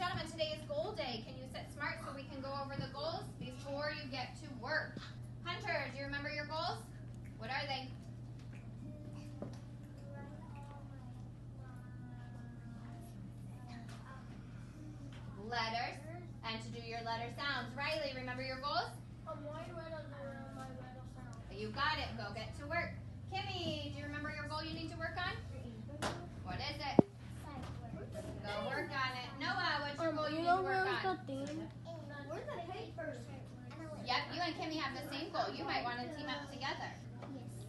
gentlemen, today is goal day. Can you sit smart so we can go over the goals before you get to work? Hunter, do you remember your goals? What are they? Letters. And to do your letter sounds. Riley, remember your goals? You got it. Go get to work. Kimmy, do you remember your goal you need to work on? What is it? Go work on it. Noah, what's your goal you need work on? Yep, you and Kimmy have the same goal. You might want to team up together.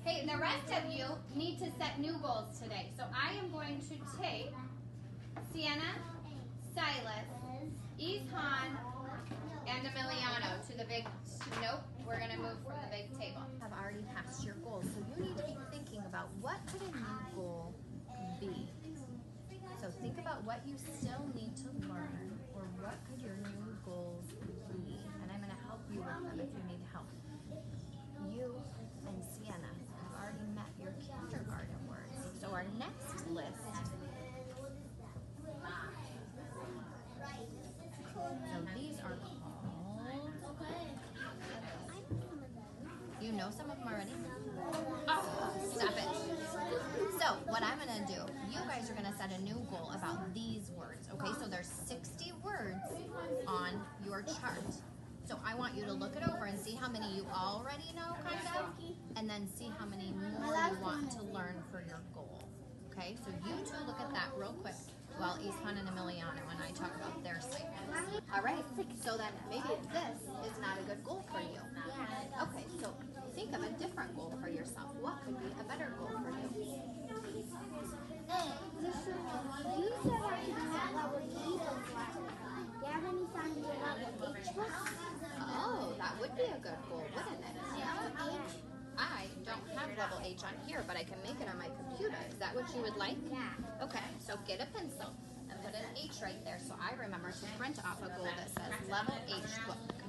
Hey, the rest of you need to set new goals today. So I am going to take Sienna, Silas, Ishan, and Emiliano to the big, nope, we're going to move from the big table. have already passed your goals. So you need to be thinking about what could a new goal be. So think about what you still next list. So these are called. You know some of them already? Oh, stop it. So, what I'm going to do, you guys are going to set a new goal about these words, okay? So, there's 60 words on your chart. So, I want you to look it over and see how many you already know, kind of, and then see how many more you want to learn for your goal. Okay? So, you two look at that real quick while Ishan and Emiliano and I talk about their segments. All right? So, then maybe this is not a good goal for you. Okay, so think of a different goal for yourself. What could be a better goal for you? Oh, that would be a good goal, wouldn't it? I don't have level H on here, but I can make it on my computer. Is that what you would like? Yeah. Okay, so get a pencil and put an H right there so I remember to print off a goal that says level H book.